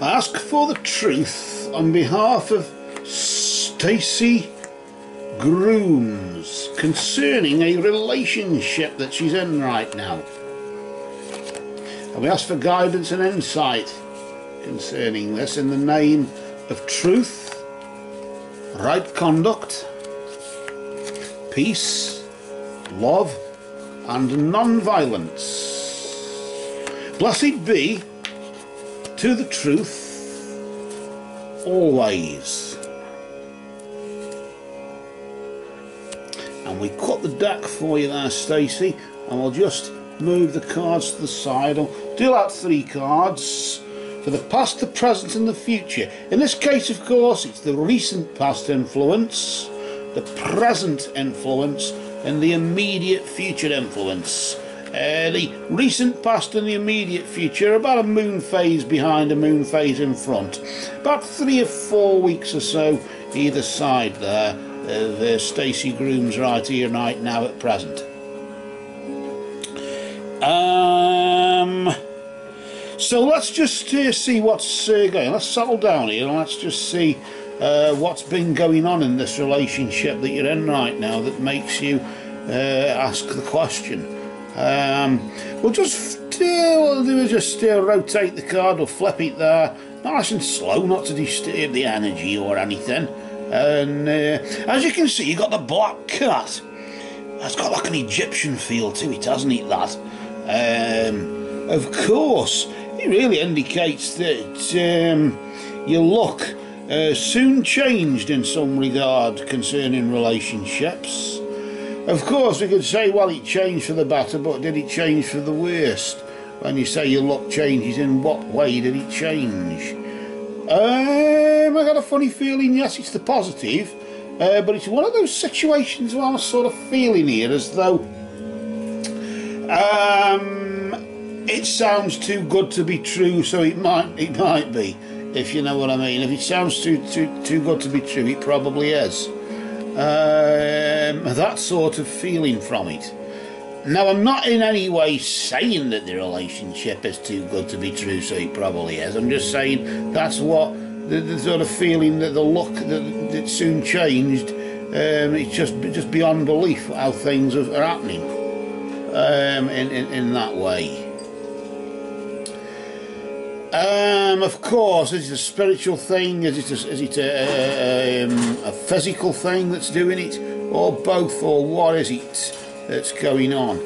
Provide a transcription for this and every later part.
Ask for the truth on behalf of Stacy Grooms concerning a relationship that she's in right now. And we ask for guidance and insight concerning this in the name of truth, right conduct, peace, love, and non-violence. Blessed be to the truth always. And we cut the deck for you there, Stacy, and we'll just move the cards to the side. I'll deal out three cards for the past, the present, and the future. In this case, of course, it's the recent past influence, the present influence, and the immediate future influence. Uh, the recent past and the immediate future about a moon phase behind a moon phase in front. About three or four weeks or so either side there. Uh, there's Stacy Grooms right here, right now at present. Um, so let's just uh, see what's uh, going. Let's settle down here and let's just see uh, what's been going on in this relationship that you're in right now that makes you uh, ask the question. Um, we'll just uh, we'll do is just uh, rotate the card, we'll flip it there, nice and slow, not to disturb the energy or anything. And uh, as you can see, you got the black cat. That's got like an Egyptian feel to it, hasn't it? That. Um, of course, it really indicates that um, your luck uh, soon changed in some regard concerning relationships. Of course, we could say, well, it changed for the better, but did it change for the worst? When you say your luck changes, in what way did it change? Um, I got a funny feeling, yes, it's the positive, uh, but it's one of those situations where I'm sort of feeling here as though um, it sounds too good to be true, so it might it might be, if you know what I mean. If it sounds too too too good to be true, it probably is um, that sort of feeling from it. Now, I'm not in any way saying that the relationship is too good to be true, so it probably is. I'm just saying that's what the, the sort of feeling that the look that, that soon changed. Um, it's just just beyond belief how things are, happening um, in, in in that way. Um, of course, is it a spiritual thing? Is it a, is it a, a, um, a, physical thing that's doing it, or both, or what is it that's going on?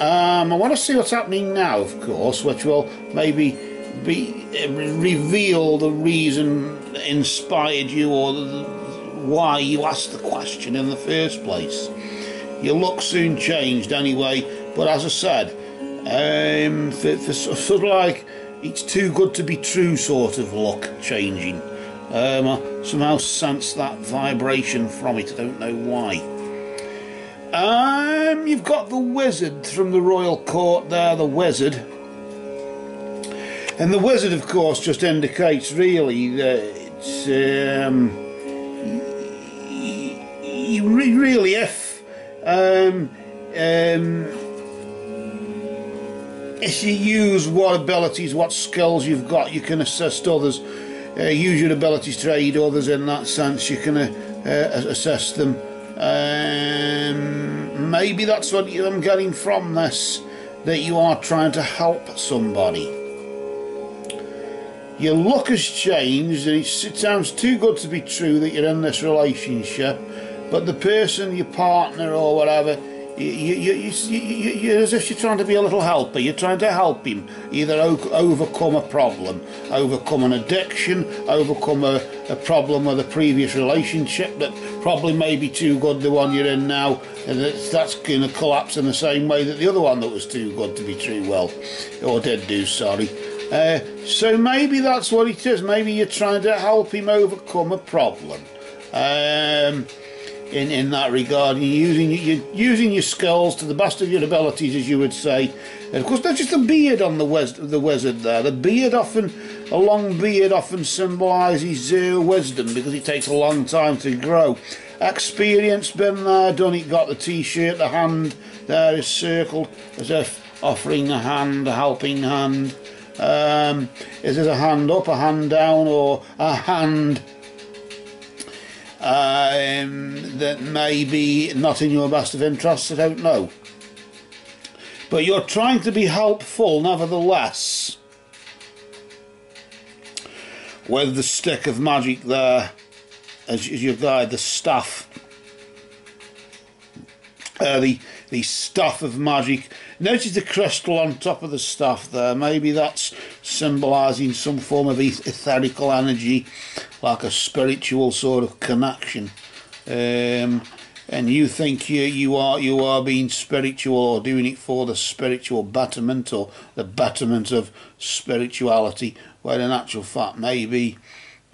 Um, I want to see what's happening now, of course, which will maybe be uh, reveal the reason that inspired you or the, why you asked the question in the first place. Your look soon changed anyway, but as I said, um, for, for sort of like it's too good to be true sort of look changing. Um, I somehow sense that vibration from it, I don't know why. Um, you've got the wizard from the royal court there, the wizard. And the wizard, of course, just indicates really that it's um, you really if um, um, if you use what abilities, what skills you've got, you can assist others. Uh, use your abilities to aid others in that sense. You can uh, uh, assess them. Um, maybe that's what I'm getting from this that you are trying to help somebody. Your look has changed, and it sounds too good to be true that you're in this relationship, but the person, your partner, or whatever, you, you, you, you, are as if you're trying to be a little helper. You're trying to help him either overcome a problem, overcome an addiction, overcome a, a problem with a previous relationship that probably may be too good, the one you're in now, and that's going to collapse in the same way that the other one that was too good to be true, well, or did do, sorry. Uh, so maybe that's what it is. Maybe you're trying to help him overcome a problem. Um, in, in that regard. You're using, you're using your skills to the best of your abilities, as you would say. And of course, not just the beard on the, wiz- the wizard there. The beard often, a long beard often symbolises uh, wisdom because it takes a long time to grow. Experience, been there, done it, got the t-shirt, the hand there is circled as if offering a hand, a helping hand. Um, is it a hand up, a hand down, or a hand um, that may be not in your best of interests? I don't know. But you're trying to be helpful, nevertheless. With the stick of magic there as, as your guide, the staff. Uh, the the staff of magic. Notice the crystal on top of the staff there. Maybe that's symbolising some form of etherical energy, like a spiritual sort of connection. Um, and you think you you are you are being spiritual or doing it for the spiritual betterment or the betterment of spirituality, where in actual fact maybe.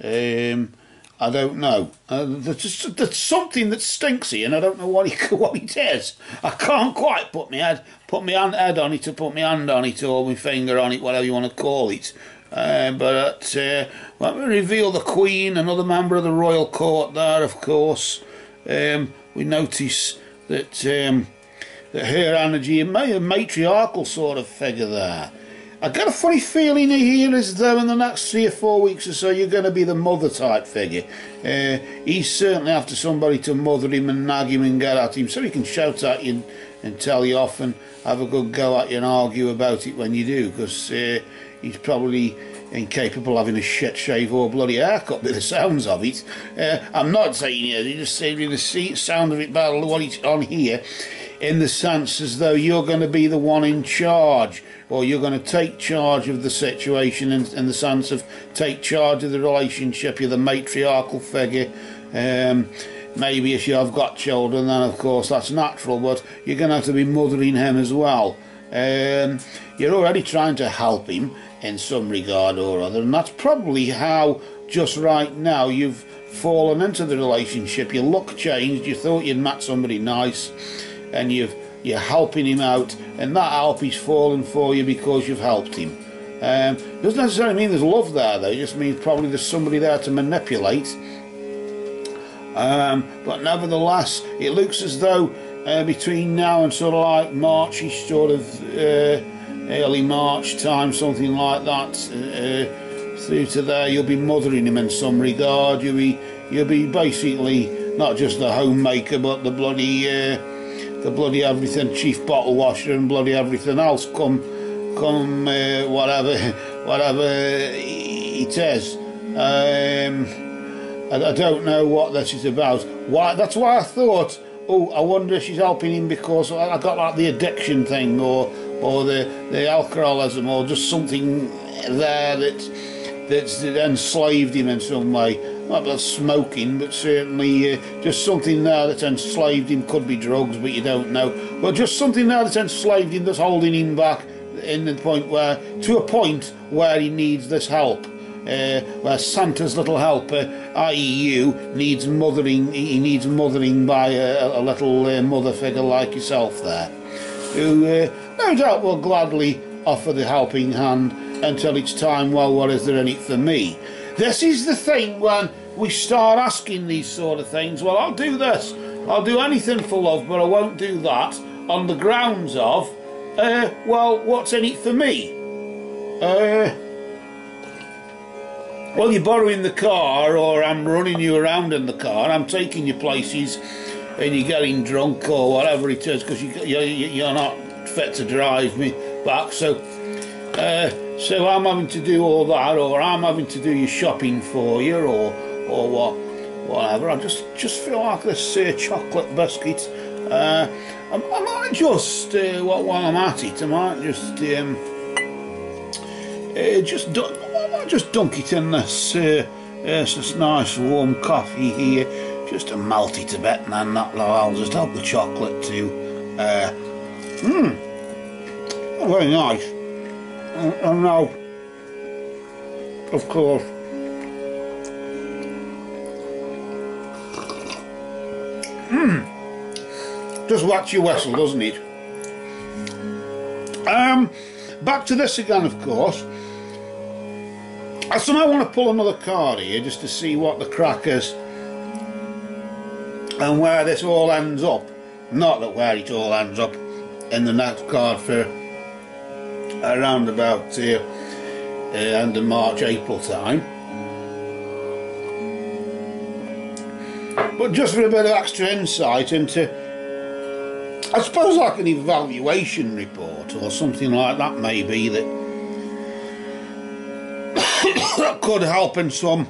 Um, I don't know. Uh, there's, there's, something that stinks here, and I don't know what it what it is. I can't quite put my head put my hand, head on it, or put my hand on it, or my finger on it, whatever you want to call it. Uh, but uh, let me reveal the Queen, another member of the royal court. There, of course, um, we notice that um, that her energy, may a matriarchal sort of figure there. I got a funny feeling here as though in the next three or four weeks or so you're going to be the mother type figure. Uh, he's certainly after somebody to mother him and nag him and get at him so he can shout at you and, and tell you off and have a good go at you and argue about it when you do because uh, he's probably incapable of having a shit shave or bloody haircut by the sounds of it. Uh, I'm not saying it, you just saying the sound of it by what it's on here in the sense as though you're going to be the one in charge or you're going to take charge of the situation in, in the sense of take charge of the relationship, you're the matriarchal figure. Um, maybe if you have got children, then of course that's natural, but you're going to have to be mothering him as well. Um, you're already trying to help him in some regard or other, and that's probably how just right now you've fallen into the relationship. Your luck changed, you thought you'd met somebody nice, and you've you're helping him out, and that help is falling for you because you've helped him. Um, doesn't necessarily mean there's love there, though. It just means probably there's somebody there to manipulate. Um, but nevertheless, it looks as though uh, between now and sort of like Marchish sort of uh, early March time, something like that, uh, through to there, you'll be mothering him in some regard. You'll be you'll be basically not just the homemaker, but the bloody uh, the bloody everything, chief bottle washer and bloody everything else come, come uh, whatever, whatever it is. Um, I, I, don't know what this is about. Why? That's why I thought. Oh, I wonder if she's helping him because I got like the addiction thing, or or the the alcoholism, or just something there that that's that enslaved him in some way not about smoking, but certainly uh, just something there that's enslaved him. Could be drugs, but you don't know. But just something there that's enslaved him, that's holding him back in the point where, to a point where he needs this help. Uh, where Santa's little helper, i.e., you, needs mothering. He needs mothering by a, a little uh, mother figure like yourself there, who uh, no doubt will gladly offer the helping hand until it's time. Well, what is there in it for me? This is the thing when we start asking these sort of things. Well, I'll do this. I'll do anything for love, but I won't do that on the grounds of, uh, well, what's in it for me? Uh, well, you're borrowing the car, or I'm running you around in the car, and I'm taking you places, and you're getting drunk, or whatever it is, because you, you, you're not fit to drive me back. So, uh, so I'm having to do all that, or I'm having to do your shopping for you, or or what, whatever. I just just feel like this uh, chocolate biscuit. Uh, I, I, might just uh, while I'm at it, I might just um, uh, just dun I might just dunk it in this uh, this nice warm coffee here, just a bit, and then that I'll just help the chocolate to. Mmm, very nice. And now, of course, hmm, just watch your whistle, doesn't it? Um, back to this again, of course. I somehow want to pull another card here just to see what the crack is and where this all ends up. Not that where it all ends up in the next card for around about here. uh, end of March, April time. But just for a bit of extra insight into, I suppose like an evaluation report or something like that maybe that, that could help in some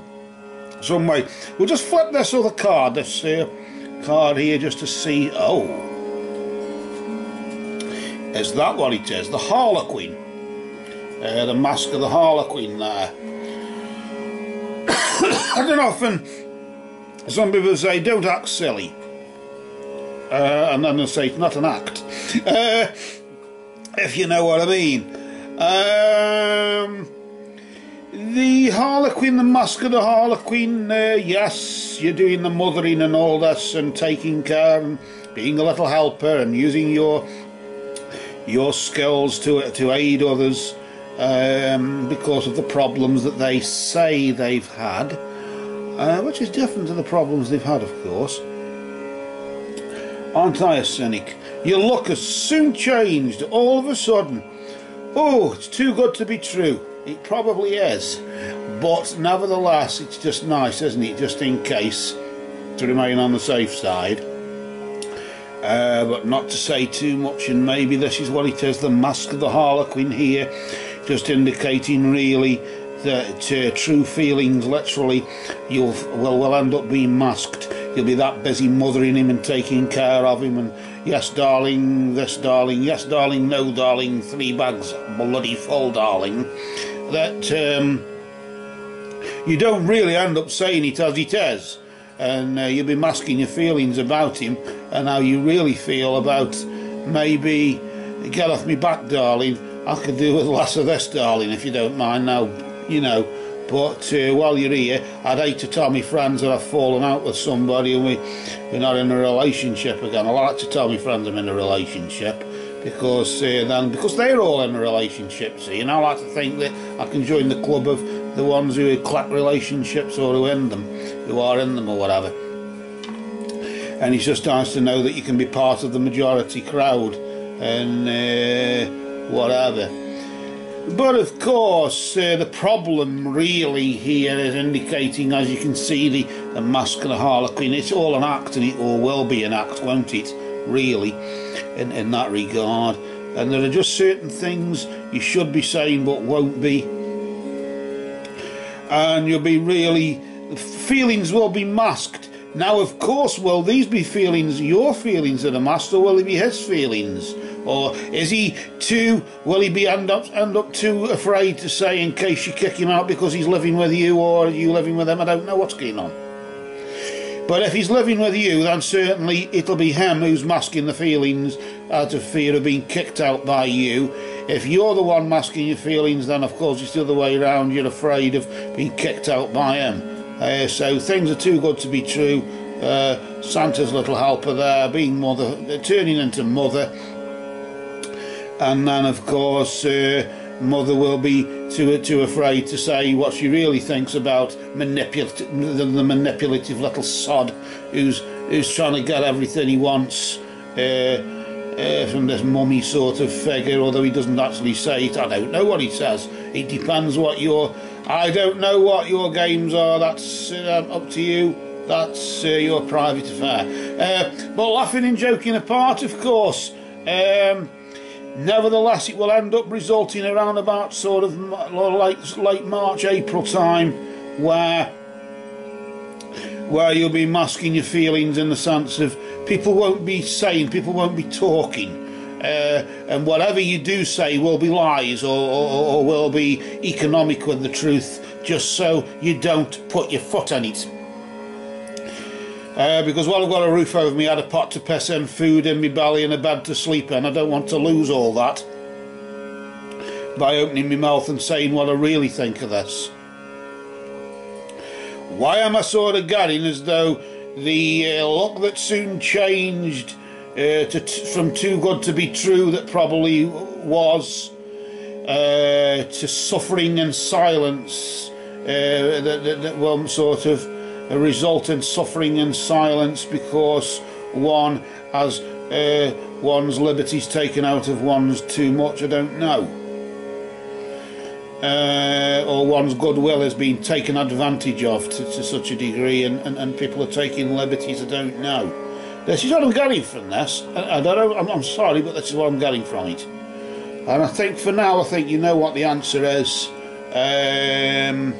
some way. We'll just flip this other card, this uh, card here just to see, oh, is that what it is? The Harlequin. Uh, the Mask of the Harlequin there. I don't often some people say, don't act silly. Uh, and then they say, it's not an act. Uh, if you know what I mean. Um, the Harlequin, the Mask of the Harlequin, uh, yes, you're doing the mothering and all this and taking care and being a little helper and using your your skills to to aid others um, because of the problems that they say they've had uh, which is different to the problems they've had, of course. Aren't I a cynic? Your luck has soon changed all of a sudden. Oh, it's too good to be true. It probably is. But nevertheless, it's just nice, isn't it? Just in case to remain on the safe side. Uh, but not to say too much, and maybe this is what it is the mask of the Harlequin here, just indicating really that uh, true feelings literally you'll will will end up being masked. You'll be that busy mothering him and taking care of him and yes darling this darling yes darling no darling three bags bloody full darling. That um, you don't really end up saying it as it is. And uh, you'll be masking your feelings about him and how you really feel about maybe get off me back darling. I could do with less of this darling if you don't mind now you know. But uh, while you're here, I'd hate to tell my friends that I've fallen out with somebody and we, we're not in a relationship again. I like to tell my friends I'm in a relationship because uh, then because they're all in a relationship, see, and I like to think that I can join the club of the ones who collect relationships or who in them, who are in them or whatever. And it's just nice to know that you can be part of the majority crowd and uh, whatever. But of course, uh, the problem really here is indicating, as you can see, the, the mask of the Harlequin. It's all an act, and it all will be an act, won't it? Really, in, in that regard. And there are just certain things you should be saying but won't be. And you'll be really, feelings will be masked. Now, of course, will these be feelings, your feelings are masked, or will they be his feelings? Or is he too, will he be end up, end up too afraid to say in case you kick him out because he's living with you or you living with him? I don't know what's going on. But if he's living with you, then certainly it'll be him who's masking the feelings out of fear of being kicked out by you. If you're the one masking your feelings, then of course it's the other way around. You're afraid of being kicked out by him. Uh, so things are too good to be true. Uh, Santa's little helper there, being mother, turning into mother, and then of course uh, mother will be too too afraid to say what she really thinks about the, the, manipulative little sod who's who's trying to get everything he wants uh, uh, from this mummy sort of figure although he doesn't actually say it. I don't know what he says. It depends what your I don't know what your games are. That's uh, up to you. That's uh, your private affair. Uh, but laughing and joking apart of course um, Nevertheless, it will end up resulting around about sort of late, late March, April time, where where you'll be masking your feelings in the sense of people won't be saying, people won't be talking. Uh, and whatever you do say will be lies or, or, or will be economic with the truth, just so you don't put your foot on it. Uh, because while I've got a roof over me, I had a pot to piss in, food in my belly and a bed to sleep in. I don't want to lose all that by opening my mouth and saying what I really think of this. Why am I sort of getting as though the uh, luck that soon changed uh, to from too good to be true that probably was uh, to suffering and silence uh, that, that, that sort of result in suffering and silence because one has uh, one's liberties taken out of one's too much, I don't know. uh, or one's goodwill has been taken advantage of to, to such a degree, and, and, and, people are taking liberties I don't know. This is what I'm getting from this. I, I don't know. I'm, I'm, sorry, but this is what I'm getting from it. And I think for now, I think you know what the answer is. Um,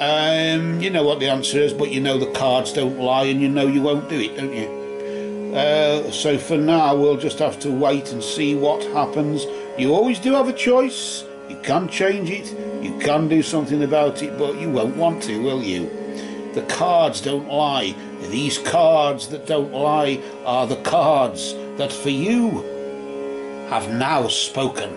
um, you know what the answer is, but you know the cards don't lie, and you know you won't do it, don't you? Uh, so for now, we'll just have to wait and see what happens. You always do have a choice. You can change it, you can do something about it, but you won't want to, will you? The cards don't lie. These cards that don't lie are the cards that for you have now spoken.